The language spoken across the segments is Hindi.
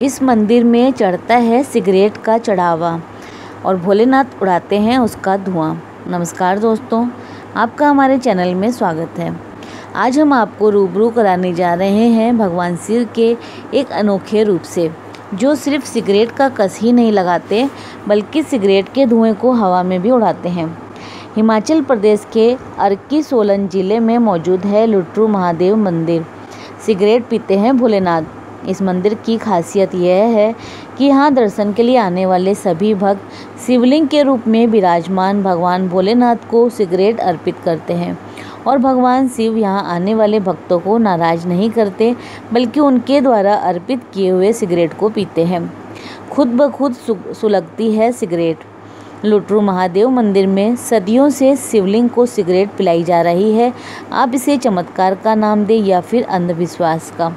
इस मंदिर में चढ़ता है सिगरेट का चढ़ावा और भोलेनाथ उड़ाते हैं उसका धुआँ। नमस्कार दोस्तों, आपका हमारे चैनल में स्वागत है। आज हम आपको रूबरू कराने जा रहे हैं भगवान शिव के एक अनोखे रूप से, जो सिर्फ़ सिगरेट का कस ही नहीं लगाते, बल्कि सिगरेट के धुएँ को हवा में भी उड़ाते हैं। हिमाचल प्रदेश के अर्की सोलन ज़िले में मौजूद है लुट्रू महादेव मंदिर। सिगरेट पीते हैं भोलेनाथ। इस मंदिर की खासियत यह है कि यहाँ दर्शन के लिए आने वाले सभी भक्त शिवलिंग के रूप में विराजमान भगवान भोलेनाथ को सिगरेट अर्पित करते हैं। और भगवान शिव यहाँ आने वाले भक्तों को नाराज़ नहीं करते, बल्कि उनके द्वारा अर्पित किए हुए सिगरेट को पीते हैं। खुद ब खुद सुलगती है सिगरेट। लुटरू महादेव मंदिर में सदियों से शिवलिंग को सिगरेट पिलाई जा रही है। आप इसे चमत्कार का नाम दें या फिर अंधविश्वास का?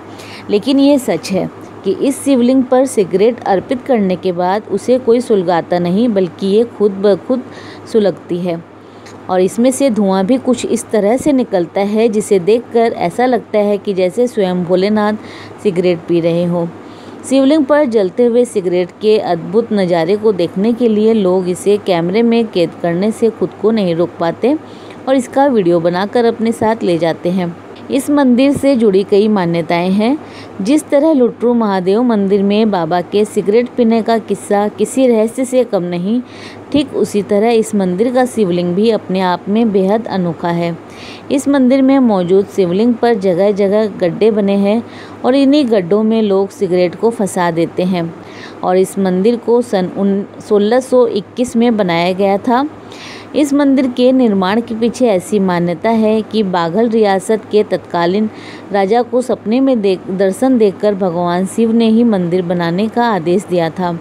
लेकिन ये सच है कि इस शिवलिंग पर सिगरेट अर्पित करने के बाद उसे कोई सुलगाता नहीं, बल्कि ये खुद ब खुद सुलगती है। और इसमें से धुआँ भी कुछ इस तरह से निकलता है, जिसे देखकर ऐसा लगता है कि जैसे स्वयं भोलेनाथ सिगरेट पी रहे हो। शिवलिंग पर जलते हुए सिगरेट के अद्भुत नज़ारे को देखने के लिए लोग इसे कैमरे में कैद करने से खुद को नहीं रोक पाते और इसका वीडियो बनाकर अपने साथ ले जाते हैं। इस मंदिर से जुड़ी कई मान्यताएँ हैं। जिस तरह लुट्रू महादेव मंदिर में बाबा के सिगरेट पीने का किस्सा किसी रहस्य से कम नहीं, ठीक उसी तरह इस मंदिर का शिवलिंग भी अपने आप में बेहद अनोखा है। इस मंदिर में मौजूद शिवलिंग पर जगह जगह गड्ढे बने हैं और इन्हीं गड्ढों में लोग सिगरेट को फंसा देते हैं। और इस मंदिर को सन उन, सोलह सौ इक्कीस में बनाया गया था। इस मंदिर के निर्माण के पीछे ऐसी मान्यता है कि बाघल रियासत के तत्कालीन राजा को सपने में देख, दर्शन देखकर भगवान शिव ने ही मंदिर बनाने का आदेश दिया था।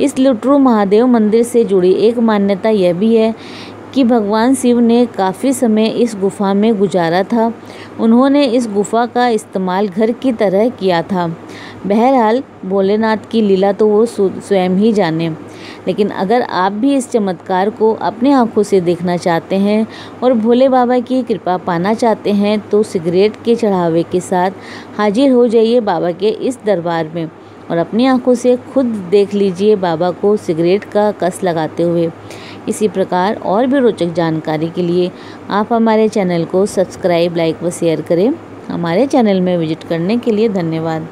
इस लुटरू महादेव मंदिर से जुड़ी एक मान्यता यह भी है कि भगवान शिव ने काफ़ी समय इस गुफा में गुजारा था। उन्होंने इस गुफा का इस्तेमाल घर की तरह किया था। बहरहाल, भोलेनाथ की लीला तो वो स्वयं ही जाने। लेकिन अगर आप भी इस चमत्कार को अपने आँखों से देखना चाहते हैं और भोले बाबा की कृपा पाना चाहते हैं तो सिगरेट के चढ़ावे के साथ हाजिर हो जाइए बाबा के इस दरबार में और अपनी आँखों से खुद देख लीजिए बाबा को सिगरेट का कस लगाते हुए। इसी प्रकार और भी रोचक जानकारी के लिए आप हमारे चैनल को सब्सक्राइब, लाइक व शेयर करें। हमारे चैनल में विज़िट करने के लिए धन्यवाद।